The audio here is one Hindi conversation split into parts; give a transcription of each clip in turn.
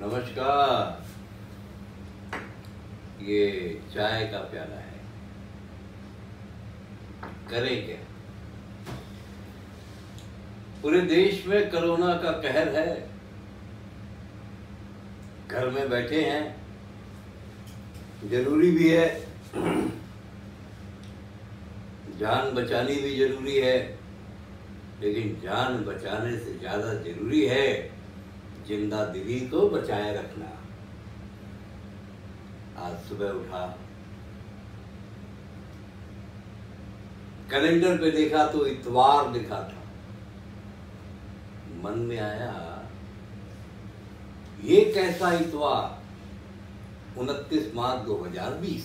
नमस्कार। ये चाय का प्याला है। करें क्या पूरे देश में कोरोना का कहर है। घर में बैठे हैं। ज़रूरी भी है। जान बचानी भी ज़रूरी है। लेकिन जान बचाने से ज़्यादा ज़रूरी है। ज़िंदा दिली को बचाए रखना। आज सुबह उठा। कैलेंडर पे देखा तो इतवार लिखा था। मन में आया, ये कैसा इतवार? उनतीस मार्च 2020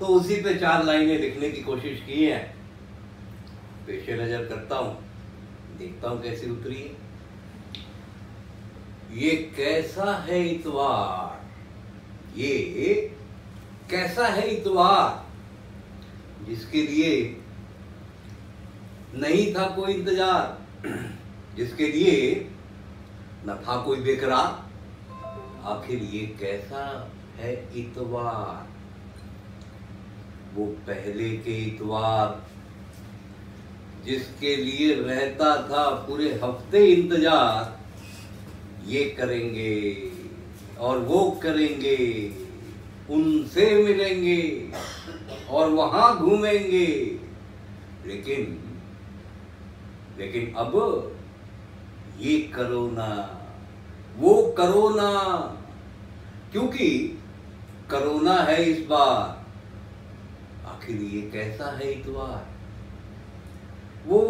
तो उसी पे चार लाइनें लिखने की कोशिश की है। पेशे नज़र करता हूँ, देखता हूँ कैसी उतरी है। ये कैसा है इतवार? ये कैसा है इतवार? जिसके लिए नहीं था कोई इंतज़ार, जिसके लिए न था कोई बेकरार आखिर ये कैसा है इतवार? वो पहले के इतवार, जिसके लिए रहता था पूरे हफ़्ते इंतज़ार ये करेंगे और वो करेंगे, उनसे मिलेंगे और वहाँ घूमेंगे। लेकिन लेकिन अब ये करो ना, वो करो ना, क्योंकि करोना है इस बार। आखिर ये कैसा है इतवार? वो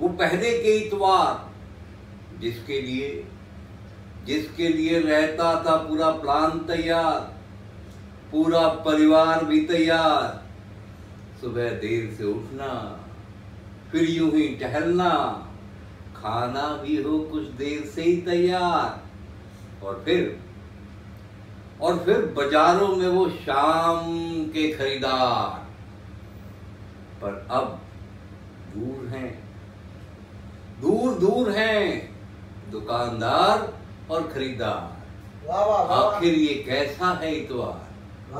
वो पहले के इतवार जिसके लिए जिसके लिए रहता था पूरा प्लान तैयार, पूरा परिवार भी तैयार। सुबह देर से उठना, फिर यूँ ही टहलना, खाना भी हो कुछ देर से ही तैयार। और फिर और फिर बाजारों में वो शाम के खरीदार। पर अब दूर हैं दूर दूर हैं। दुकानदार और खरीदार। आखिर ये कैसा है इतवार?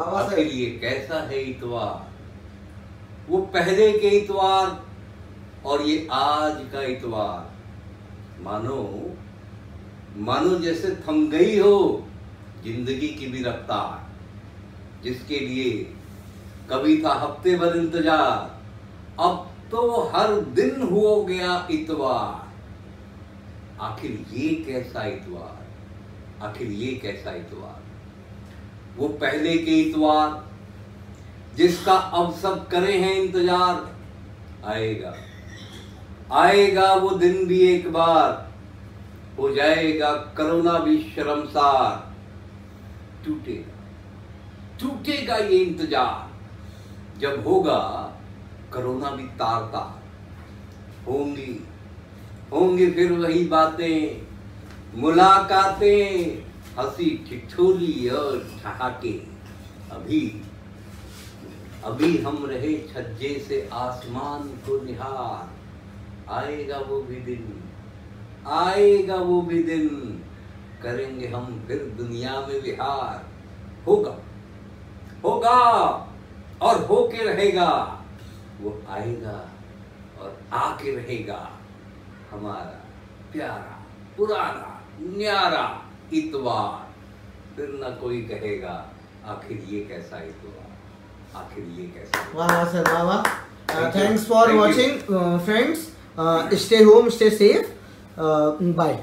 आखिर ये कैसा है इतवार? वो पहले के इतवार और ये आज का इतवार। मानो मानो जैसे थम गई हो ज़िंदगी की भी रफ्तार जिसके लिए कभी था हफ़्ते भर इंतज़ार अब तो हर दिन हो गया इतवार। आखिर ये कैसा इतवार? आखिर ये कैसा इतवार? वो पहले के इतवार, जिसका अब सब करे हैं इंतज़ार, आएगा। आएगा वो दिन भी एक बार, हो जाएगा करोना भी शर्मसार। टूटेगा। टूटेगा ये इंतज़ार। जब होगा करोना भी तार तार होंगी। होंगी फिर वही बातें, मुलाकातें, हँसी ठिठोली और ठहाके। अभी अभी हम रहे छज्जे से आसमान को निहार। आएगा वो भी दिन, आएगा वो भी दिन, करेंगे हम फिर दुनिया में विहार। होगा होगा, और होके रहेगा। वो आएगा और आके रहेगा। हमारा प्यारा पुराना न्यारा इतवार फिर न कोई कहेगा आखिर ये कैसा इतवार आखिर ये कैसा वाह वाह सर वाह वाह। Thanks for watching friends stay home stay safe bye